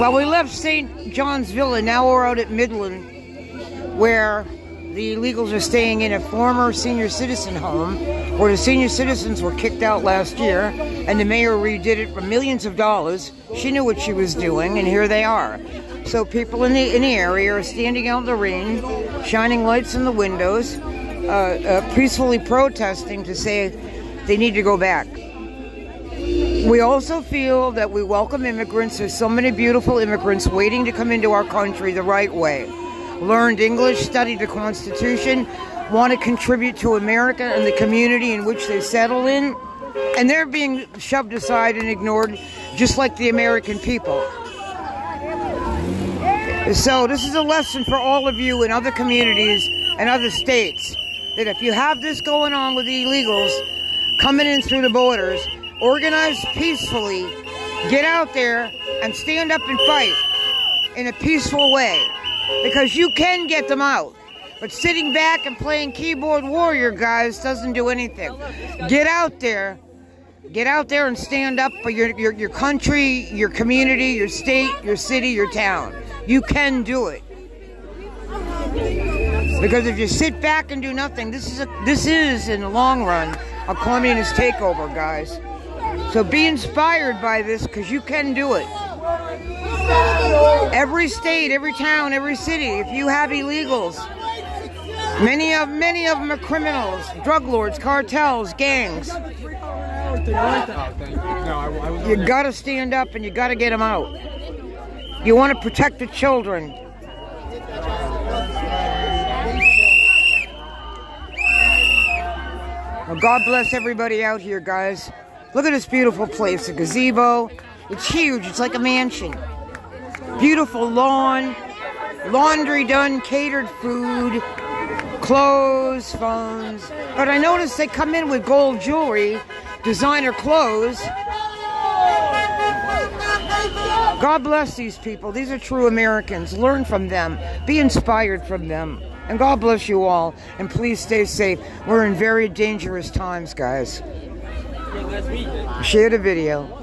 Well, we left St. John's Villa. Now we're out at Midland, where the illegals are staying in a former senior citizen home, where the senior citizens were kicked out last year, and the mayor redid it for millions of dollars. She knew what she was doing, and here they are. So people in the in the area are standing out in the rain, shining lights in the windows, uh, uh, peacefully protesting to say they need to go back. We also feel that we welcome immigrants. There's so many beautiful immigrants waiting to come into our country the right way. Learned English, studied the Constitution, want to contribute to America and the community in which they settle in, and they're being shoved aside and ignored just like the American people. So this is a lesson for all of you in other communities and other states that if you have this going on with the illegals coming in through the borders, organize peacefully, get out there and stand up and fight in a peaceful way because you can get them out. But sitting back and playing keyboard warrior, guys, doesn't do anything. Get out there. Get out there and stand up for your, your, your country, your community, your state, your city, your town. You can do it. Because if you sit back and do nothing, this is a, this is in the long run a communist takeover, guys. So be inspired by this because you can do it. Every state, every town, every city, if you have illegals, many of many of them are criminals, drug lords, cartels, gangs. You gotta stand up and you gotta get them out. You want to protect the children. Well, God bless everybody out here, guys. Look at this beautiful place, a gazebo. It's huge, it's like a mansion. Beautiful lawn, laundry done, catered food, clothes, phones. But I noticed they come in with gold jewelry, designer clothes. God bless these people. These are true Americans. Learn from them. Be inspired from them. And God bless you all. And please stay safe. We're in very dangerous times, guys. Share the video.